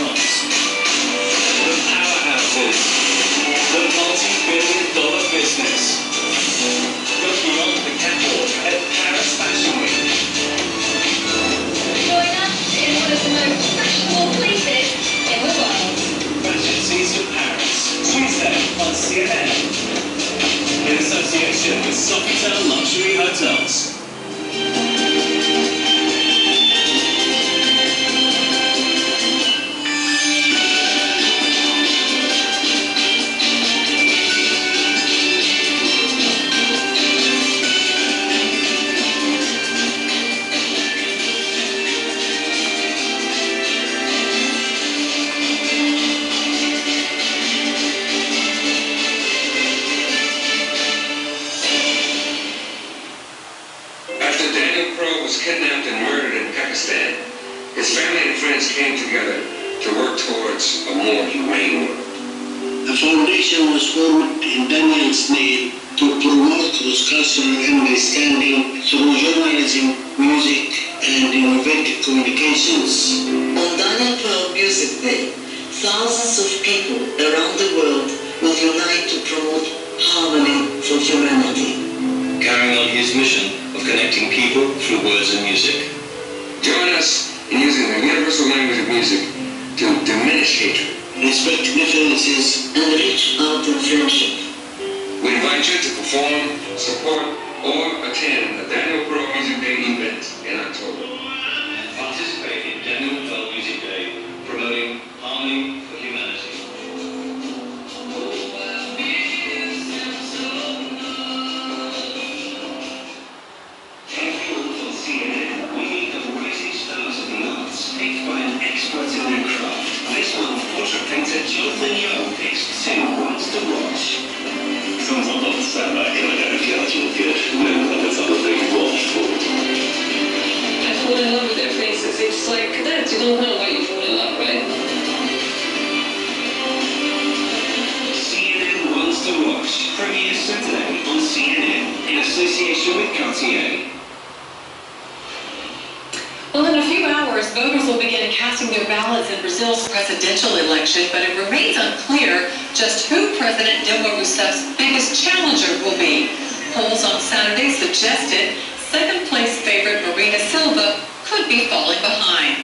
restaurants. The powerhouses. The multi-billion dollar business. Look beyond the catwalk at Paris Fashion Week. Join us in one of the most fashionable places in the world. Fashion Season Paris. Tuesday on CNN. In association with Sofitel Luxury Hotels. Was kidnapped and murdered in Pakistan, his family and friends came together to work towards a more humane world. The foundation was formed in Daniel's name to promote cross-cultural understanding through journalism, music, and innovative communications. On Daniel Pearl Music Day, thousands of people around the world will unite to promote harmony for humanity. Carrying on his mission of connecting people through words and music. Join us in using the universal language of music to diminish hatred. Respect differences and reach out in friendship. We invite you to perform, support, or attend the Daniel Crow Music Day event in October. Well, in a few hours, voters will begin casting their ballots in Brazil's presidential election, but it remains unclear just who President Dilma Rousseff's biggest challenger will be. Polls on Saturday suggested second place favorite Marina Silva could be falling behind.